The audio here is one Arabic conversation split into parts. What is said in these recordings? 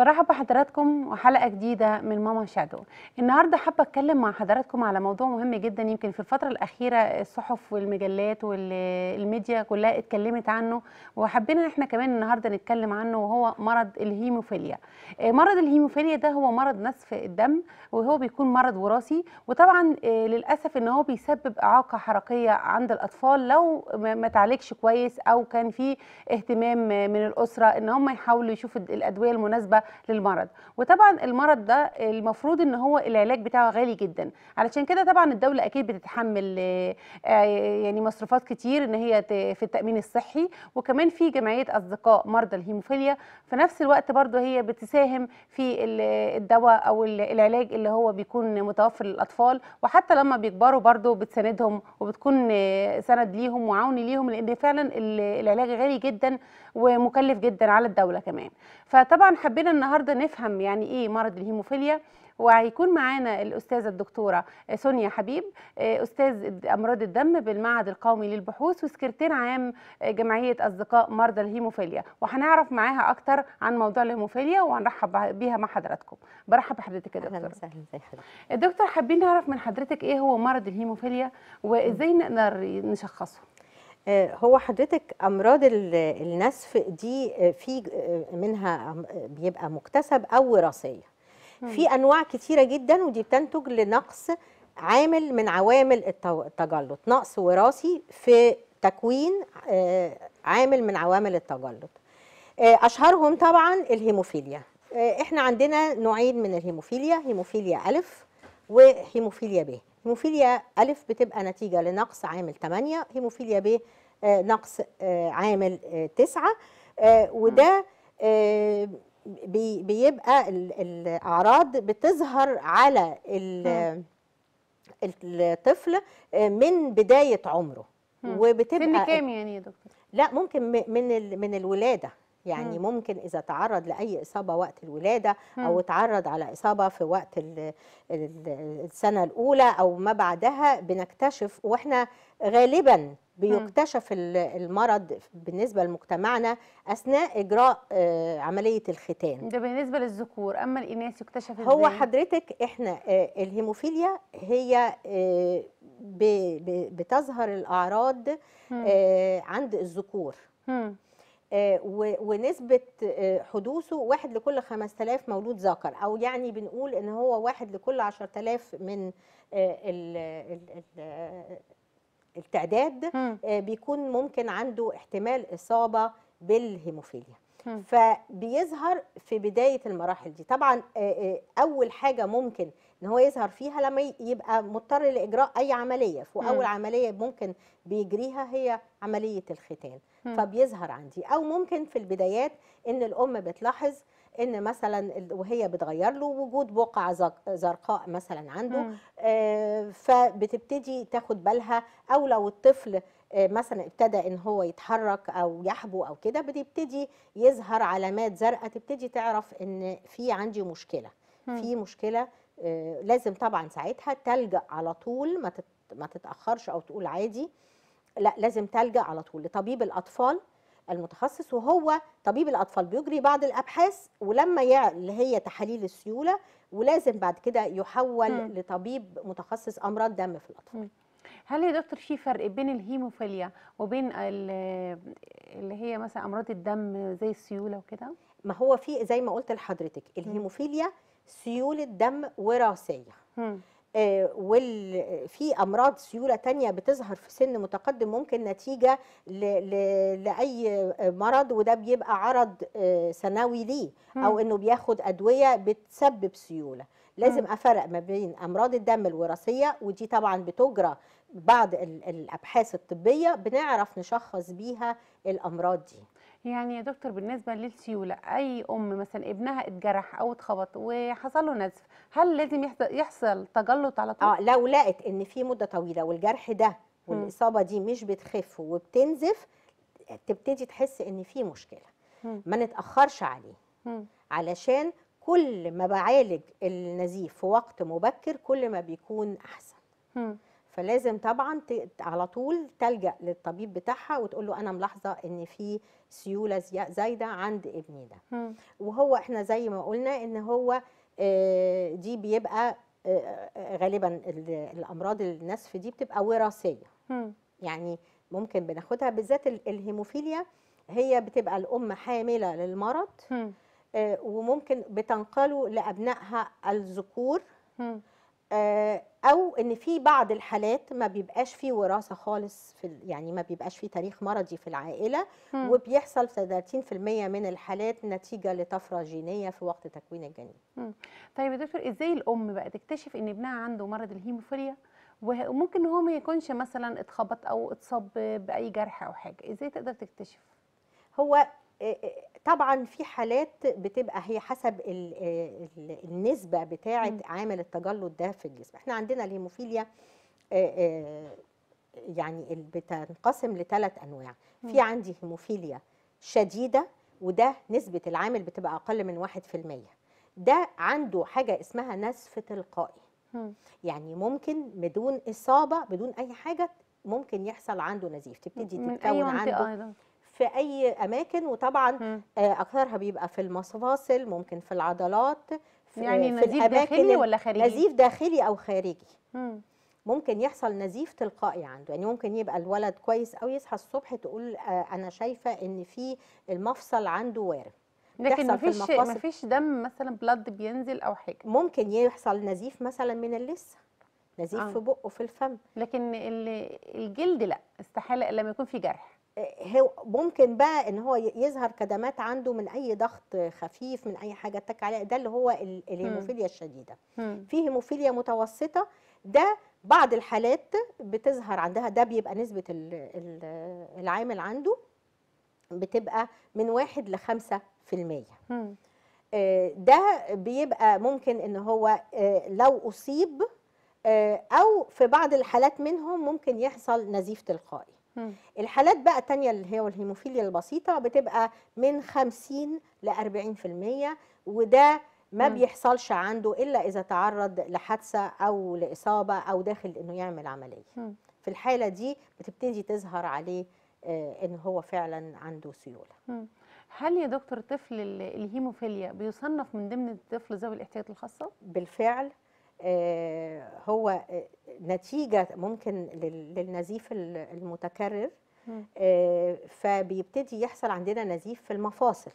برحب بحضراتكم وحلقة جديدة من ماما شادو. النهارده حابة أتكلم مع حضراتكم على موضوع مهم جدا يمكن في الفترة الأخيرة الصحف والمجلات والميديا كلها اتكلمت عنه وحبينا إن إحنا كمان النهارده نتكلم عنه وهو مرض الهيموفيليا. آه، مرض الهيموفيليا ده هو مرض نزف الدم وهو بيكون مرض وراثي وطبعا آه، للأسف إن هو بيسبب إعاقة حركية عند الأطفال لو ما اتعالجش كويس أو كان في اهتمام من الأسرة إن هم يحاولوا يشوفوا الأدوية المناسبة للمرض. وطبعا المرض ده المفروض إن هو العلاج بتاعه غالي جدا. علشان كده طبعا الدولة أكيد بتتحمل آه، يعني مصروفات كتير إن هي في التأمين الصحي. وكمان في جمعية أصدقاء مرضى الهيموفيليا. في نفس الوقت برضه هي بتساهم في ال- الدواء أو ال- العلاج اللي هو بيكون متوفر للأطفال. وحتى لما بيكبروا برضه بتساندهم وبتكون آه، سند ليهم وعون ليهم لأن فعلا ال- العلاج غالي جدا ومكلف جدا على الدولة كمان. فطبعا حبينا النهارده نفهم يعني إيه مرض الهيموفيليا وهيكون معانا الأستاذة الدكتورة سونيا حبيب آه، أستاذ أمراض الدم بالمعهد القومي للبحوث وسكرتير عام آه، جمعية أصدقاء مرضى الهيموفيليا. وهنعرف معاها أكتر عن موضوع الهيموفيليا وهنرحب بيها مع حضراتكم. برحب بحضرتك يا أهلا دكتور وسهلا دكتور حابين نعرف من حضرتك إيه هو مرض الهيموفيليا وإزاي نقدر نشخصه؟ هو حضرتك أمراض ال- النزف دي آه، في آه، منها آه، بيبقى مكتسب أو وراثية. في أنواع كتيرة جدا ودي بتنتج لنقص عامل من عوامل التجلط. نقص وراثي في تكوين آه، عامل من عوامل التجلط. آه، أشهرهم طبعا الهيموفيليا. آه، إحنا عندنا نوعين من الهيموفيليا هيموفيليا ألف وهيموفيليا ب. هيموفيليا الف بتبقى نتيجة لنقص عامل 8 هيموفيليا ب آه، نقص آه، عامل 9 وده آه، بي- بيبقى ال- الأعراض بتظهر على ال- الطفل من بداية عمره. وبتبقى سن كام يعني يا دكتور؟ لا ممكن من من الولادة. يعني مم. ممكن إذا تعرض لأي إصابة وقت الولادة أو مم. اتعرض على إصابة في وقت ال- ال- السنة الأولى أو ما بعدها بنكتشف وإحنا غالبا بيكتشف ال- المرض بالنسبة لمجتمعنا أثناء إجراء آه، عملية الختان. ده بالنسبة للذكور أما الإناث يكتشف هو إزاي؟ حضرتك إحنا آه، الهيموفيليا هي آه، بتظهر الأعراض عند الذكور. ونسبة آه، حدوثه واحد لكل 5000 مولود ذكر أو يعني بنقول إن هو واحد لكل 10000 من آه، ال- ال- ال- آه، التعداد. آه، بيكون ممكن عنده احتمال إصابة بالهيموفيليا. فبيظهر في بداية المراحل دي طبعا آه، آه، أول حاجة ممكن إن هو يظهر فيها لما يبقى مضطر لإجراء أي عملية مم. وأول عملية ممكن بيجريها هي عملية الختان. فبيظهر عندي أو ممكن في البدايات إن الأم بتلاحظ إن مثلا وهي بتغير له وجود بقع زرقاء مثلا عنده. آه، فبتبتدي تاخد بالها أو لو الطفل آه، مثلا ابتدى إن هو يتحرك أو يحبو أو كده بتبتدي يظهر علامات زرقاء تبتدي تعرف إن في عندي مشكلة. في مشكلة لازم طبعا ساعتها تلجأ على طول ما ما تتأخرش أو تقول عادي لا لازم تلجأ على طول لطبيب الأطفال المتخصص وهو طبيب الأطفال بيجري بعض الأبحاث ولما. اللي هي تحاليل السيولة ولازم بعد كده يحول مم. لطبيب متخصص أمراض دم في الأطفال هل يا دكتور في فرق بين الهيموفيليا وبين ال- اللي هي مثلا أمراض الدم زي السيولة وكده ما هو في زي ما قلت لحضرتك الهيموفيليا سيوله دم وراثية مم. آه، وال في أمراض سيولة تانية بتظهر في سن متقدم ممكن نتيجة ل... ل... لأي مرض وده بيبقى عرض آه، سنوي ليه أو. إنه بياخد أدوية بتسبب سيولة لازم مم. أفرق ما بين أمراض الدم الوراثية ودي طبعا بتجرى بعض ال- الأبحاث الطبية بنعرف نشخص بيها الأمراض دي يعني يا دكتور بالنسبة للسيولة أي أم مثلا ابنها اتجرح أو اتخبط وحصل له نزف هل لازم يحصل يحصل تجلط على طول آه لو لقت إن في مدة طويلة والجرح ده والإصابة دي مش بتخف وبتنزف تبتدي تحس إن في مشكلة. ما نتأخرش عليه. علشان كل ما بعالج النزيف في وقت مبكر كل ما بيكون أحسن. فلازم طبعا على طول تلجأ للطبيب بتاعها وتقول له أنا ملاحظة إن في سيولة زايدة عند ابني ده. وهو إحنا زي ما قلنا إن هو آه، دي بيبقى آه، آه، غالبا ال- الأمراض النسف دي بتبقى وراثية. يعني ممكن بناخدها بالذات ال- الهيموفيليا هي بتبقى الأم حاملة للمرض مم. وممكن بتنقله لأبنائها الذكور أو إن في بعض الحالات ما بيبقاش فيه وراثة خالص في يعني ما بيبقاش فيه تاريخ مرضي في العائلة مم. وبيحصل في 30% من الحالات نتيجة لطفرة جينية في وقت تكوين الجنين. طيب يا دكتور إزاي الأم بقى تكتشف إن ابنها عنده مرض الهيموفيليا وممكن هو ما يكونش مثلا اتخبط أو اتصاب بأي جرح أو حاجة؟ إزاي تقدر تكتشف؟ هو آه، آه، طبعا في حالات بتبقى هي حسب ال- آه، ال- النسبة بتاعة. عامل التجلط ده في الجسم إحنا عندنا الهيموفيليا يعني بتنقسم لثلاث أنواع في. عندي هيموفيليا شديدة وده نسبة العامل بتبقى أقل من 1% ده عنده حاجة اسمها نسف تلقائي. يعني ممكن بدون إصابة بدون أي حاجة ممكن يحصل عنده نزيف تبتدي تتكون عنده. في أي أماكن وطبعا. آه، أكثرها بيبقى في المفاصل ممكن في العضلات في يعني في نزيف داخلي ولا خارجي نزيف داخلي أو خارجي مم. ممكن يحصل نزيف تلقائي عنده يعني ممكن يبقى الولد كويس أو يصحى الصبح تقول آه، أنا شايفة إن في المفصل عنده وارم لكن مفيش. مفيش دم مثلا بلاد بينزل أو حاجة ممكن يحصل نزيف مثلا من اللثة نزيف آه. في بقه في الفم لكن ال- الجلد لأ استحالة لما يكون في جرح هو ممكن بقى إن هو يظهر كدمات عنده من أي ضغط خفيف من أي حاجة اتك عليها ده اللي هو ال- الهيموفيليا الشديدة. في هيموفيليا متوسطة ده بعض الحالات بتظهر عندها ده بيبقى نسبة ال- ال- العامل عنده بتبقى من واحد لخمسة في المية. آه، ده بيبقى ممكن إن هو آه، لو أصيب آه، أو في بعض الحالات منهم ممكن يحصل نزيف تلقائي. الحالات بقى التانية اللي هي الهيموفيليا البسيطة بتبقى من 50 ل 40% وده ما مم. بيحصلش عنده إلا إذا تعرض لحادثة أو لإصابة أو داخل إنه يعمل عملية مم. في الحالة دي بتبتدي تظهر عليه آه، إن هو فعلا عنده سيولة مم. هل يا دكتور طفل ال- الهيموفيليا بيصنف من ضمن الطفل ذوي الاحتياجات الخاصة بالفعل هو آه، نتيجة ممكن لل- للنزيف ال- المتكرر. آه، فبيبتدي يحصل عندنا نزيف في المفاصل.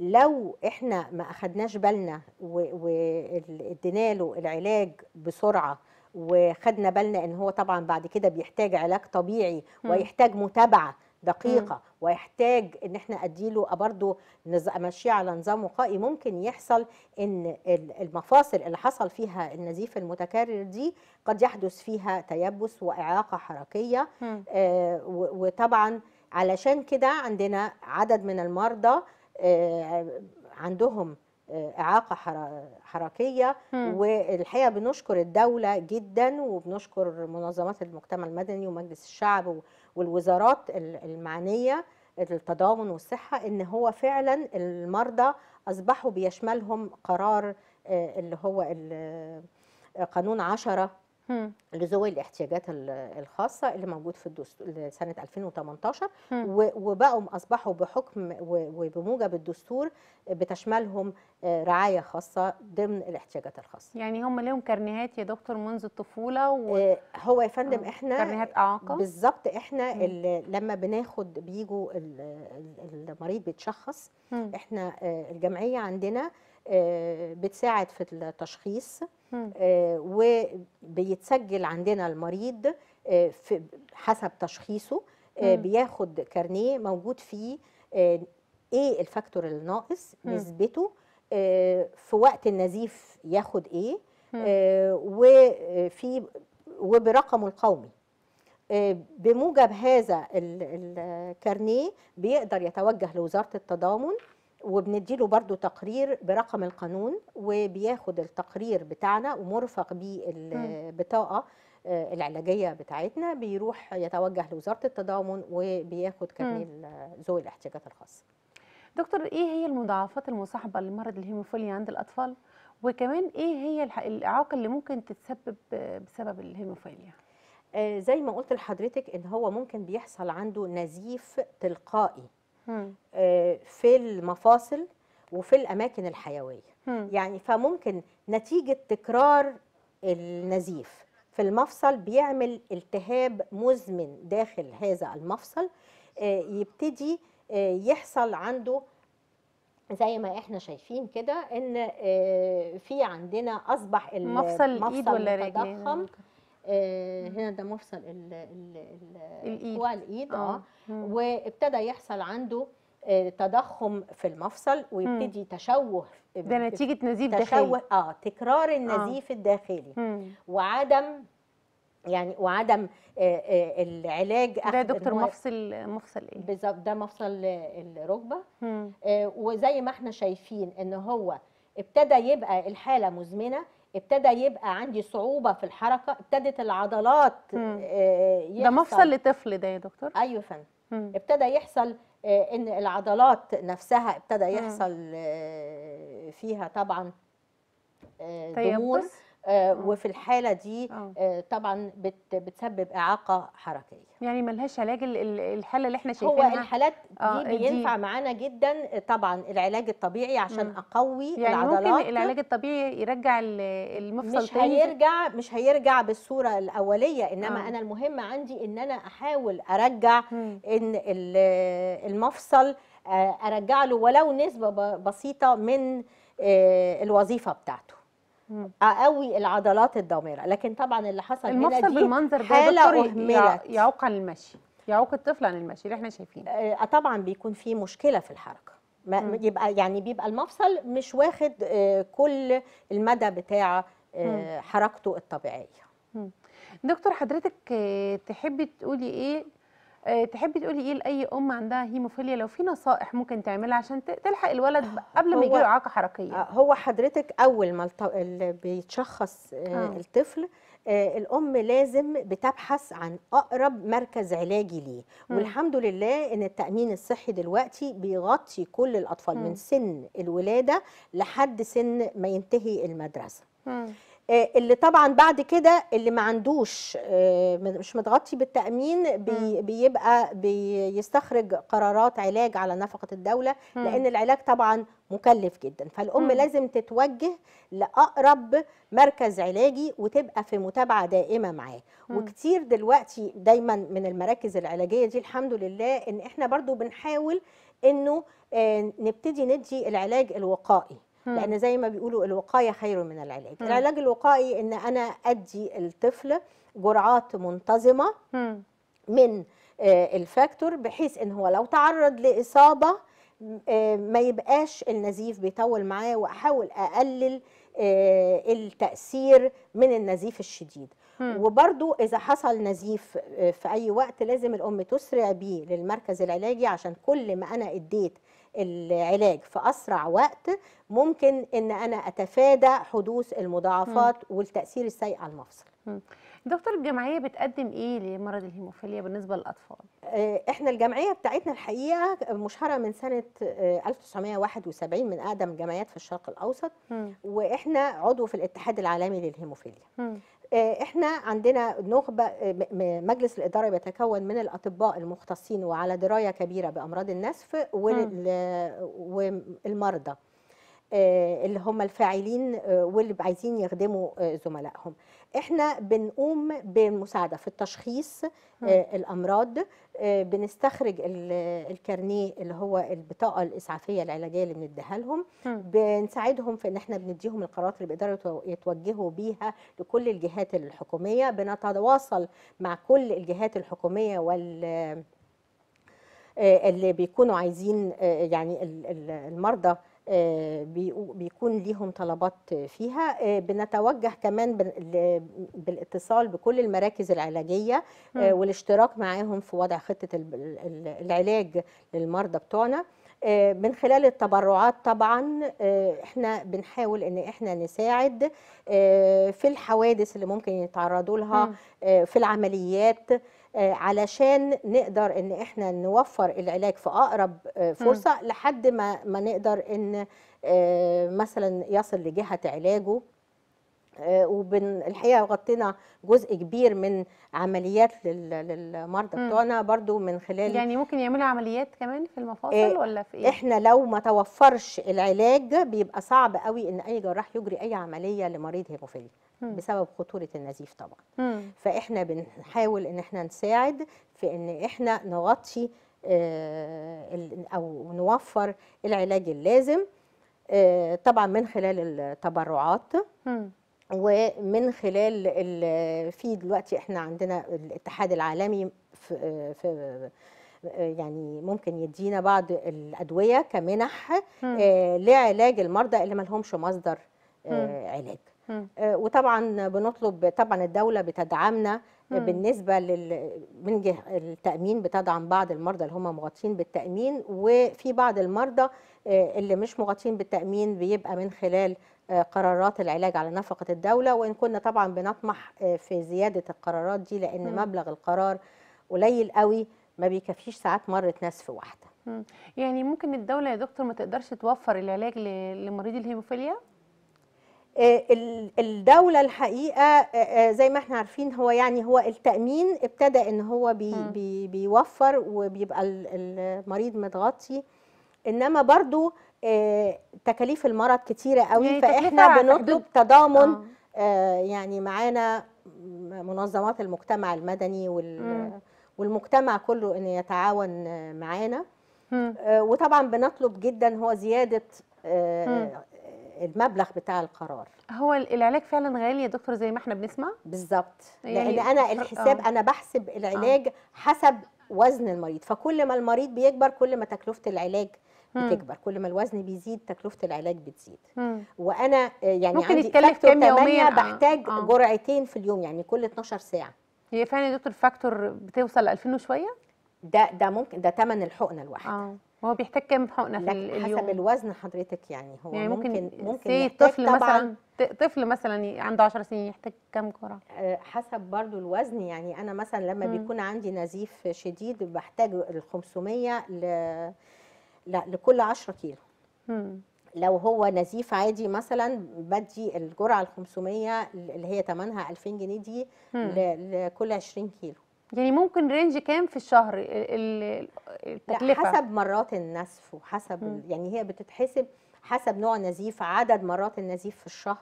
لو إحنا ما أخدناش بالنا وادينا له العلاج بسرعة وخدنا بالنا إن هو طبعا بعد كده بيحتاج علاج طبيعي. ويحتاج متابعة دقيقة ويحتاج إن إحنا أديله برضه نز- أمشيه على نظام وقائي ممكن يحصل إن ال- المفاصل اللي حصل فيها النزيف المتكرر دي قد يحدث فيها تيبس وإعاقة حركية مم. آه، وطبعا علشان كده عندنا عدد من المرضى آه، عندهم آه، إعاقة حر- حركية مم. والحقيقة بنشكر الدولة جدا وبنشكر منظمات المجتمع المدني ومجلس الشعب والوزارات ال- المعنية التضامن والصحة إن هو فعلا المرضى أصبحوا بيشملهم قرار آه، اللي هو ال- قانون عشرة مم. لذوي الاحتياجات ال- الخاصة اللي موجود في الدستور سنة 2018 مم. و- وبقوا أصبحوا بحكم و- وبموجب الدستور بتشملهم آه، رعاية خاصة ضمن الاحتياجات الخاصة يعني هم لهم كرنيهات يا دكتور منذ الطفولة آه، هو يا فندم آه، إحنا كرنيهات أعاقة بالظبط إحنا لما بناخد بيجوا ال- ال- المريض بيتشخص. إحنا الجمعية عندنا بتساعد في التشخيص. آه، وبيتسجل عندنا المريض آه، في حسب تشخيصه آه،. بياخد كارنيه موجود فيه إيه الفاكتور الناقص. نسبته آه، في وقت النزيف ياخد إيه وفي وبرقمه القومي بموجب هذا ال- الكارنيه بيقدر يتوجه لوزارة التضامن وبنديله برضو تقرير برقم القانون وبياخد التقرير بتاعنا ومرفق بيه البطاقة آه، العلاجية بتاعتنا بيروح يتوجه لوزارة التضامن وبياخد كارنيه ذوي الاحتياجات الخاصة. دكتور إيه هي المضاعفات المصاحبة لمرض الهيموفيليا عند الأطفال؟ وكمان إيه هي الإعاقة اللي ممكن تتسبب بسبب الهيموفيليا؟ آه، زي ما قلت لحضرتك إن هو ممكن بيحصل عنده نزيف تلقائي. في المفاصل وفي الأماكن الحيوية. يعني فممكن نتيجة تكرار النزيف في المفصل بيعمل التهاب مزمن داخل هذا المفصل آه، يبتدي آه، يحصل عنده زي ما إحنا شايفين كده إن آه، في عندنا أصبح ال- مفصل الايد ولا رجلين؟ آه، هنا ده مفصل ال ال ال الإيد. كوع الإيد آه. مم. وابتدى يحصل عنده آه، تضخم في المفصل ويبتدي تشوه ده نتيجة نزيف داخلي. تشوه آه تكرار النزيف الداخلي. مم. وعدم يعني وعدم آه، آه، العلاج ده دكتور مفصل مفصل إيه؟ بالظبط ده مفصل الركبة. آه، وزي ما إحنا شايفين إن هو ابتدى يبقى الحالة مزمنة ابتدى يبقى عندي صعوبة في الحركة ابتدت العضلات. آه، ده يحصل. مفصل لطفل ده يا دكتور؟ أيوه فندم. ابتدى يحصل آه، إن العضلات نفسها ابتدى يحصل آه، فيها طبعا آه، آه، مم. وفي الحالة دي آه، طبعا بت- بتسبب إعاقة حركية يعني ملهاش علاج ال- ال- الحالة اللي إحنا هو شايفينها الحالات آه، دي. بينفع معانا جدا طبعا العلاج الطبيعي عشان. أقوي يعني العضلات ممكن العلاج الطبيعي يرجع ال- المفصل مش تاني هيرجع مش هيرجع بالصورة الأولية إنما آه. أنا المهم عندي إن أنا أحاول أرجع. إن ال- المفصل آه، أرجع له ولو نسبة بسيطة من آه، الوظيفة بتاعته. أقوي العضلات الضامره لكن طبعا اللي حصل هنا المفصل دي بالمنظر ده دكتور أهملت. يعوق عن المشي يعوق الطفل عن المشي اللي إحنا شايفينه. آه، طبعا بيكون في مشكلة في الحركة. ما مم. يبقى يعني بيبقى المفصل مش واخد آه، كل المدى بتاع آه، حركته الطبيعية. دكتور حضرتك آه، تحبي تقولي إيه آه، تحبي تقولي إيه لأي أم عندها هيموفيليا لو في نصائح ممكن تعملها عشان تلحق الولد قبل ما هو- يجيله إعاقة حركية آه، هو حضرتك أول ما اللي بيتشخص آه، آه. الطفل آه، الأم لازم بتبحث عن أقرب مركز علاجي ليه مم. والحمد لله إن التأمين الصحي دلوقتي بيغطي كل الأطفال مم. من سن الولادة لحد سن ما ينتهي المدرسة مم. آه، اللي طبعا بعد كده اللي ما عندوش آه، مش متغطي بالتأمين بي بيبقى بيستخرج قرارات علاج على نفقة الدولة مم. لأن العلاج طبعا مكلف جدا فالأم مم. لازم تتوجه لأقرب مركز علاجي وتبقى في متابعة دائمة معاه. وكتير دلوقتي دايما من المراكز العلاجية دي الحمد لله إن إحنا برضو بنحاول إنه آه، نبتدي ندي العلاج الوقائي. لأن زي ما بيقولوا الوقاية خير من العلاج مم. العلاج الوقائي إن أنا أدي الطفل جرعات منتظمة مم. من آه، الفاكتور بحيث إن هو لو تعرض لإصابة آه، ما يبقاش النزيف بيطول معاه وأحاول أقلل آه، التأثير من النزيف الشديد. وبرضو إذا حصل نزيف في أي وقت لازم الأم تسرع بيه للمركز العلاجي عشان كل ما أنا أديت العلاج في أسرع وقت ممكن إن أنا أتفادى حدوث المضاعفات والتأثير السيء على المفصل. دكتور الجمعية بتقدم إيه لمرض الهيموفيليا بالنسبة للأطفال؟ آه، إحنا الجمعية بتاعتنا الحقيقة مشهرة من سنة آه، 1971 من أقدم الجمعيات في الشرق الأوسط. مم. وإحنا عضو في الاتحاد العالمي للهيموفيليا. مم. آه، إحنا عندنا نخبة آه، مجلس الإدارة بيتكون من الأطباء المختصين وعلى دراية كبيرة بأمراض النسف وال- والمرضى. اللي هم الفاعلين آه، واللي عايزين يخدموا آه، زملائهم. إحنا بنقوم بالمساعده في التشخيص آه، الأمراض آه، بنستخرج ال- الكارنيه اللي هو البطاقة الإسعافية العلاجية اللي بنديها لهم. بنساعدهم في إن إحنا بنديهم القرارات اللي بيقدروا يتو- يتوجهوا بيها لكل الجهات الحكومية. بنتواصل مع كل الجهات الحكومية وال آه، اللي بيكونوا عايزين آه، يعني ال- ال- المرضى آه، بيكون ليهم طلبات فيها آه، بنتوجه كمان بالاتصال بكل المراكز العلاجية آه،. والاشتراك معاهم في وضع ال- العلاج للمرضى بتوعنا آه، من خلال التبرعات طبعا آه، إحنا بنحاول إن إحنا نساعد آه، في الحوادث اللي ممكن يتعرضوا لها. آه، في العمليات آه، علشان نقدر إن إحنا نوفر العلاج في أقرب آه، فرصة لحد ما ما نقدر إن آه، مثلا يصل لجهة علاجه. آه، وبن الحقيقة غطينا جزء كبير من عمليات لل- للمرضى. بتوعنا برضو من خلال يعني ممكن يعملوا عمليات كمان في المفاصل إيه، ولا في إيه إحنا لو ما توفرش العلاج بيبقى صعب قوي إن أي جراح يجري أي عملية لمريض هيموفيليا. بسبب خطورة النزيف طبعا مم. فإحنا بنحاول إن إحنا نساعد في إن إحنا نغطي آه، أو نوفر العلاج اللازم آه، طبعا من خلال التبرعات مم. ومن خلال ال- في دلوقتي إحنا عندنا الاتحاد العالمي في, في يعني ممكن يدينا بعض الأدوية كمنح. آه، لعلاج المرضى اللي ما لهمش مصدر آه، علاج وطبعا بنطلب طبعا الدولة بتدعمنا مم. بالنسبة لل من جه التأمين بتدعم بعض المرضى اللي هم مغطين بالتأمين وفي بعض المرضى آه، اللي مش مغطين بالتأمين بيبقى من خلال آه، قرارات العلاج على نفقة الدولة وإن كنا طبعا بنطمح آه، في زيادة القرارات دي لأن. مبلغ القرار قليل قوي ما بيكفيش ساعات مره نسف واحدة مم. يعني ممكن الدولة يا دكتور ما تقدرش توفر العلاج لمريض الهيموفيليا آه، ال- الدولة الحقيقة آه، آه، زي ما إحنا عارفين هو يعني هو التأمين ابتدى إن هو بي. بي بيوفر وبيبقى ال- المريض متغطي إنما برضو آه، تكاليف المرض كتيرة قوي يعني فإحنا بنطلب تضامن آه. آه، يعني معانا منظمات المجتمع المدني وال. والمجتمع كله إن يتعاون آه، معانا. آه، وطبعا بنطلب جدا هو زيادة آه، مم. المبلغ بتاع القرار هو ال- العلاج فعلا غالي يا دكتور زي ما إحنا بنسمع بالظبط يعني لأن أنا الحساب آه. أنا بحسب العلاج حسب وزن المريض فكل ما المريض بيكبر كل ما تكلفة العلاج. بتكبر كل ما الوزن بيزيد تكلفة العلاج بتزيد مم. وأنا آه، يعني ممكن عندي يتكلف كام 8 يومياً؟ آه، بحتاج آه. جرعتين في اليوم يعني كل 12 ساعة هي فعلا يا دكتور فاكتور بتوصل ل 2000 وشوية ده ده ممكن ده ثمن الحقنة الواحدة. آه. هو بيحتاج كام حقنة في اليوم حسب الوزن حضرتك يعني. هو يعني ممكن ممكن ممكن طفل طبعا مثلا طفل مثلا عنده 10 سنين يحتاج كام جرعة آه، حسب برضو الوزن يعني. أنا مثلا لما مم. بيكون عندي نزيف شديد بحتاج ال 500 ل... لا لكل 10 كيلو. مم. لو هو نزيف عادي مثلا بدي الجرعة ال 500 اللي هي ثمنها 2000 جنيه دي. ل... لكل 20 كيلو. يعني ممكن range كام في الشهر ال- ال- لا التكلفة حسب مرات النزف وحسب. ال... يعني هي بتتحسب حسب نوع النزيف عدد مرات النزيف في الشهر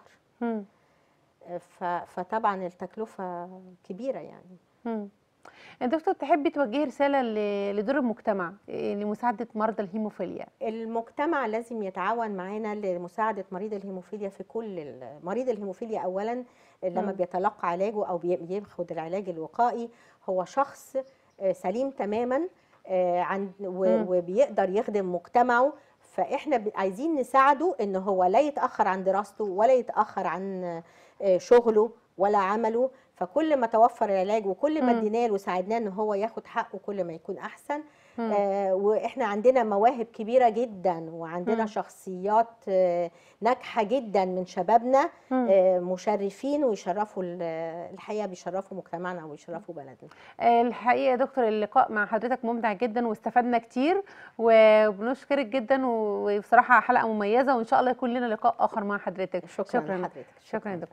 ف... فطبعا التكلفة كبيرة يعني مم. دكتور تحبي توجهي رسالة ل- لدور المجتمع إيه، لمساعدة مرضى الهيموفيليا المجتمع لازم يتعاون معانا لمساعدة مريض الهيموفيليا في كل مريض الهيموفيليا أولا لما مم. بيتلقى علاجه أو بي- بياخد العلاج الوقائي هو شخص آه، سليم تماما آه، عن و- مم. وبيقدر يخدم مجتمعه فإحنا عايزين نساعده إن هو لا يتأخر عن دراسته ولا يتأخر عن آه، شغله ولا عمله فكل ما توفر العلاج وكل ما. اديناه وساعدناه إن هو ياخد حقه كل ما يكون أحسن. آه، وإحنا عندنا مواهب كبيرة جدا وعندنا مم. شخصيات آه، ناجحة جدا من شبابنا. آه، مشرفين ويشرفوا ال- الحقيقة بيشرفوا مجتمعنا ويشرفوا بلدنا. الحقيقة يا دكتور اللقاء مع حضرتك ممتع جدا واستفدنا كتير وبنشكرك جدا وبصراحة حلقة مميزة وإن شاء الله يكون لنا لقاء آخر مع حضرتك. شكرا, لحضرتك. شكرا يا دكتور.